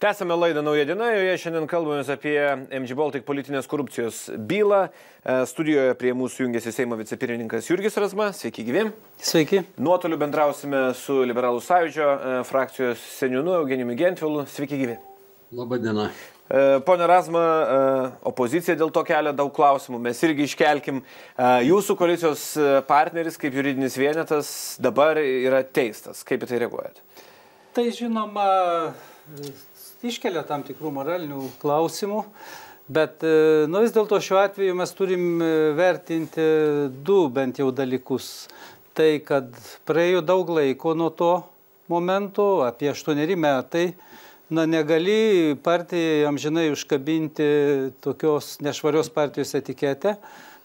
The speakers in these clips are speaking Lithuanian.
Tęsame laidą Nauja diena, joje šiandien kalbame apie MG Baltic politinės korupcijos bylą. E, studijoje prie mūsų jungiasi Seimo vicepirmininkas Jurgis Razma. Sveiki, gyvi. Sveiki. Nuotoliu bendrausime su Liberalų sąjūdžio e, frakcijos seniūnu Eugenijumi Gentvilu. Sveiki, gyvi. Labadiena. E, pone Razma, opozicija dėl to kelia daug klausimų. Mes irgi iškelkim. Jūsų koalicijos partneris kaip juridinis vienetas dabar yra teistas. Kaip į tai reaguojate? Tai žinoma, iškelia tam tikrų moralinių klausimų, bet e, nu, vis dėlto šiuo atveju mes turim e, vertinti du bent jau dalykus. Tai, kad praėjo daug laiko nuo to momento, apie aštuoneri metai, na, negali partijai amžinai užkabinti tokios nešvarios partijos etiketę.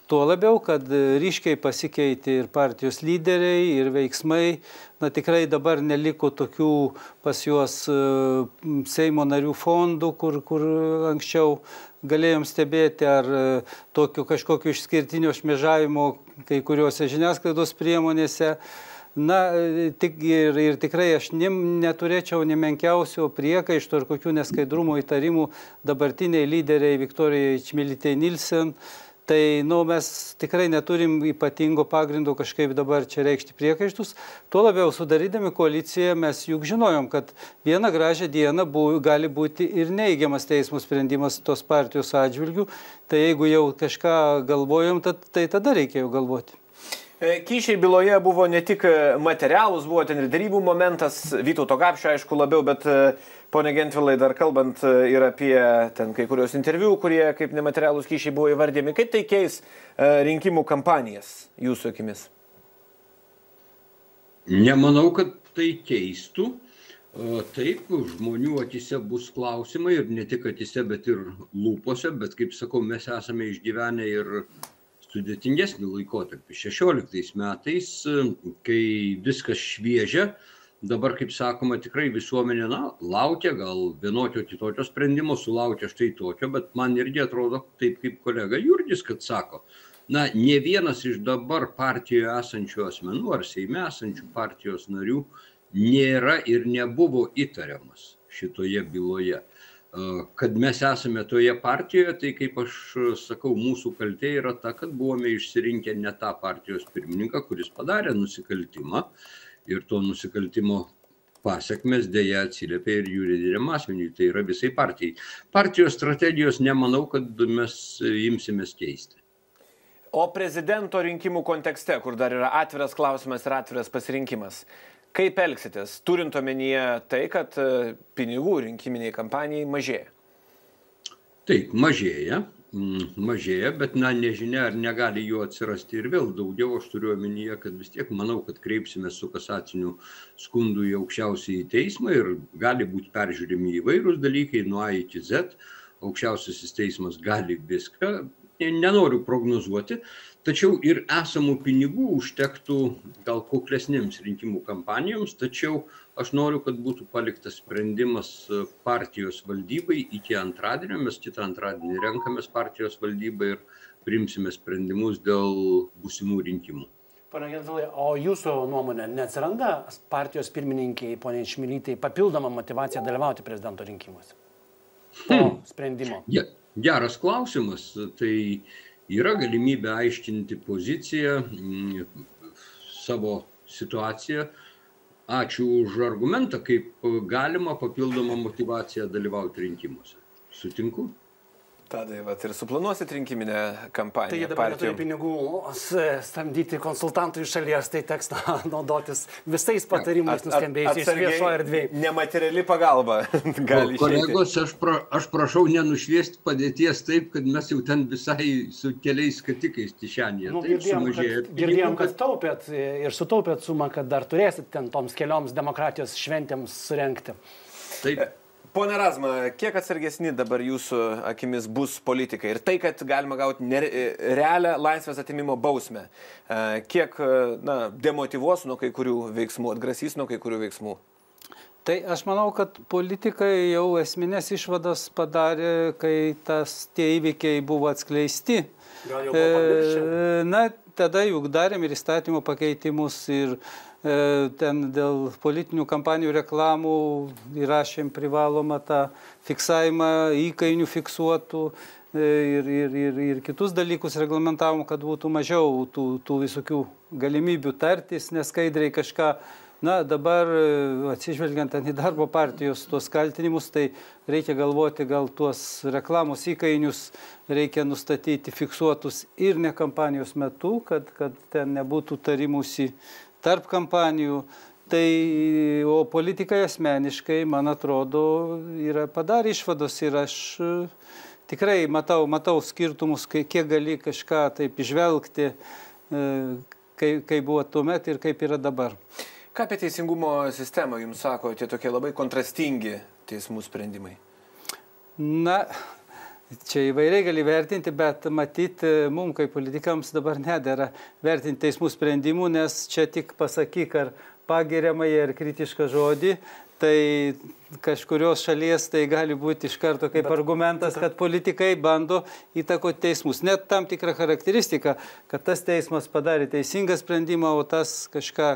Tuo labiau, kad ryškiai pasikeitė ir partijos lyderiai, ir veiksmai. Na tikrai dabar neliko tokių pas juos e, Seimo narių fondų, kur, kur anksčiau galėjom stebėti, ar e, tokio kažkokio išskirtinio šmežavimo kai kuriuose žiniasklaidos priemonėse. Na, e, tik ir, ir tikrai aš ne, neturėčiau nemenkiausio priekaišto ir kokių neskaidrumo įtarimų dabartiniai lyderiai Viktorijai Čmilitai Nilsen Tai nu, mes tikrai neturim ypatingo pagrindo kažkaip dabar čia reikšti priekaištus. Tuo labiau sudarydami koaliciją mes juk žinojom, kad vieną gražią dieną bu, gali būti ir neįgiamas teismo sprendimas tos partijos atžvilgių. Tai jeigu jau kažką galvojom, tad, tai tada reikėjo galvoti. E, kyšiai byloje buvo ne tik e, materialūs, buvo ten ir darybų momentas, Vytauto Gapšio aišku labiau, bet e, pone Gentvilai dar kalbant ir apie ten kai kurios interviu, kurie kaip nematerialūs kyšiai buvo įvardėmi, kaip tai keis rinkimų kampanijas jūsų akimis? Nemanau, kad tai keistų. Taip, žmonių akise bus klausimai ir ne tik akise, bet ir lūpose, bet kaip sakau, mes esame išgyvenę ir sudėtingesnį laikotarpį. 16 metais, kai viskas šviežia, dabar, kaip sakoma, tikrai visuomenė na, laukia gal vienokio kitokio sprendimo, sulaukia štai tokio, bet man irgi atrodo taip kaip kolega Jurgis, kad sako, na, ne vienas iš dabar partijoje esančių asmenų ar Seime esančių partijos narių nėra ir nebuvo įtariamas šitoje byloje. Kad mes esame toje partijoje, tai kaip aš sakau, mūsų kaltė yra ta, kad buvome išsirinkę ne tą partijos pirmininką, kuris padarė nusikaltimą ir to nusikaltimo pasiekmes dėja atsiliepia ir juridiniam asmeniui, tai yra visai partijai. Partijos strategijos nemanau, kad mes imsimės keisti. O prezidento rinkimų kontekste, kur dar yra atviras klausimas ir atviras pasirinkimas, Kaip elgsitės, turint omenyje tai, kad e, pinigų rinkiminiai kampanijai mažėja? Taip, mažėja, mažėja, bet na, nežinia, ar negali jų atsirasti ir vėl daugiau. Aš turiu omenyje, kad vis tiek manau, kad kreipsime su kasaciniu skundu į aukščiausią į teismą ir gali būti peržiūrimi įvairūs dalykai nuo A iki Z. Aukščiausiasis teismas gali viską, nenoriu prognozuoti, tačiau ir esamų pinigų užtektų gal kuklesnėms rinkimų kampanijoms, tačiau aš noriu, kad būtų paliktas sprendimas partijos valdybai iki antradienio, mes kitą antradienį renkamės partijos valdybą ir priimsime sprendimus dėl būsimų rinkimų. Pane Gentilai, o jūsų nuomonė, neatsiranda partijos pirmininkiai, ponė Šmilytai, papildoma motivacija dalyvauti prezidento rinkimuose? Po hmm. sprendimo. Yeah. Geras klausimas. Tai yra galimybė aiškinti poziciją, mm, savo situaciją. Ačiū už argumentą, kaip galima papildomą motivaciją dalyvauti rinkimuose. Sutinku. Tadai, vat, ir suplanuosit rinkiminę kampaniją. Tai jie dabar neturi pinigų samdyti konsultantų iš šalies, tai teks naudotis visais patarimais nuskambėjusiais viešoje erdvėje. Nemateriali pagalba gali būti. Kolegos, aš, pra, aš prašau nenušviesti padėties taip, kad mes jau ten visai su keliais skatikais kišenėje. Nu, girdėjom, kad, girdėjom, kad taupėt ir sutaupėt sumą, kad dar turėsit ten toms kelioms demokratijos šventėms surenkti. Taip. Pone Razma, kiek atsargesni dabar jūsų akimis bus politikai ir tai, kad galima gauti realią laisvės atimimo bausmę, e, kiek na, demotivuos nuo kai kurių veiksmų, atgrasys nuo kai kurių veiksmų? Tai aš manau, kad politikai jau esminės išvadas padarė, kai tas tie įvykiai buvo atskleisti. Gal jau buvo pamiršę? E, Na, tada juk darėm ir įstatymų pakeitimus ir e, ten dėl politinių kampanijų reklamų įrašėm privalomą tą fiksavimą įkainių fiksuotų e, ir, ir, ir, ir kitus dalykus reglamentavom, kad būtų mažiau tų, tų visokių galimybių tartis, neskaidriai kažką. Na, dabar e, atsižvelgiant į darbo partijos tuos kaltinimus, tai reikia galvoti, gal tuos reklamos įkainius reikia nustatyti fiksuotus ir ne kampanijos metu, kad, kad ten nebūtų tarimusi tarp kampanijų. Tai, o politikai asmeniškai, man atrodo, yra padarę išvados ir aš e, tikrai matau, matau skirtumus, kiek gali kažką taip išvelgti, e, kai, kai buvo tuomet ir kaip yra dabar. Ką apie teisingumo sistemą jums sako tie tokie labai kontrastingi teismų sprendimai? Na, čia įvairiai gali vertinti, bet matyti mums kaip politikams dabar nedėra vertinti teismų sprendimų, nes čia tik pasakyk ar pagiriamą ir kritišką žodį, tai kažkurios šalies tai gali būti iš karto kaip bet, argumentas, kad politikai bando įtakoti teismus. Net tam tikra charakteristika, kad tas teismas padarė teisingą sprendimą, o tas kažką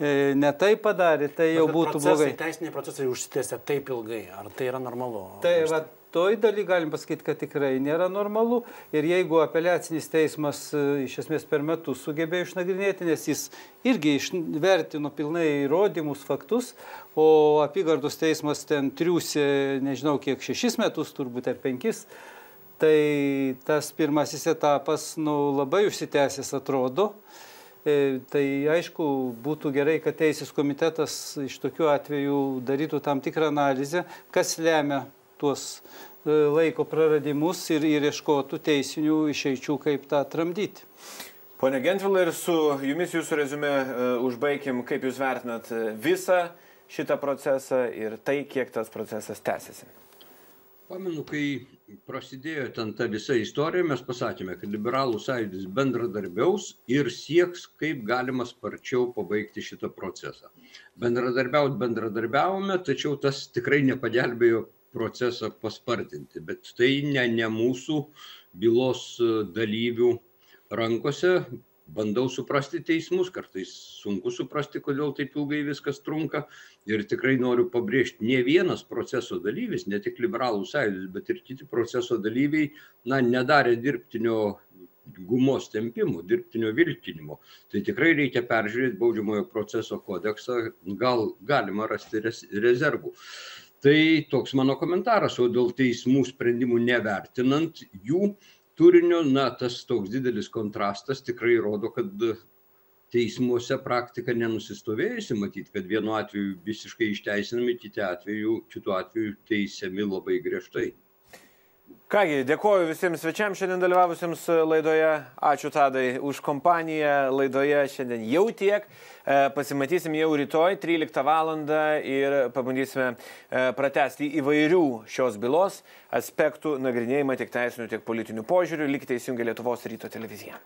e, ne tai padarė, tai jau būtų procesai, blogai. Teisiniai procesai užsitęsia taip ilgai. Ar tai yra normalu? Tai va, toj daly galim pasakyti, kad tikrai nėra normalu. Ir jeigu apeliacinis teismas e, iš esmės per metus sugebėjo išnagrinėti, nes jis irgi išvertino pilnai įrodymus, faktus, o apygardos teismas ten triūsė, nežinau kiek, šešis metus, turbūt ar penkis, tai tas pirmasis etapas nu, labai užsitęsęs atrodo. E, Tai aišku, būtų gerai, kad Teisės komitetas iš tokių atvejų darytų tam tikrą analizę, kas lemia tuos e, laiko praradimus ir, ir ieškotų teisinių išeičių, kaip tą tramdyti. Pone Gentvilai, ir su jumis jūsų rezume uh, užbaigim, kaip jūs vertinat e, visą šitą procesą ir tai, kiek tas procesas tęsiasi. Pamenu, kai prasidėjo ten ta visa istorija, mes pasakėme, kad liberalų sąjūdis bendradarbiaus ir sieks, kaip galima sparčiau pabaigti šitą procesą. Bendradarbiaut bendradarbiavome, tačiau tas tikrai nepagelbėjo procesą paspartinti, bet tai ne, ne mūsų bylos e, dalyvių rankose. Bandau suprasti teismus, kartais sunku suprasti, kodėl taip ilgai viskas trunka. Ir tikrai noriu pabrėžti, ne vienas proceso dalyvis, ne tik liberalų sąjūdis, bet ir kiti proceso dalyviai, na, nedarė dirbtinio gumos tempimų, dirbtinio vilkinimo. Tai tikrai reikia peržiūrėti baudžiamojo proceso kodeksą, gal galima rasti rezervų. Tai toks mano komentaras, o dėl teismų sprendimų nevertinant jų turinio, na, tas toks didelis kontrastas tikrai rodo, kad teismuose praktika nenusistovėjusi, matyti, kad vienu atveju visiškai išteisinami, kitu atveju, kitu atveju teisiami labai griežtai. Kągi, dėkoju visiems svečiams šiandien dalyvavusiems laidoje. Ačiū Tadai už kompaniją. Laidoje šiandien jau tiek. E, Pasimatysim jau rytoj 13 val. ir pabandysime e, pratesti įvairių šios bylos aspektų nagrinėjimą tiek teisinių, tiek politinių požiūrių. Likite įsijungę Lietuvos ryto televiziją.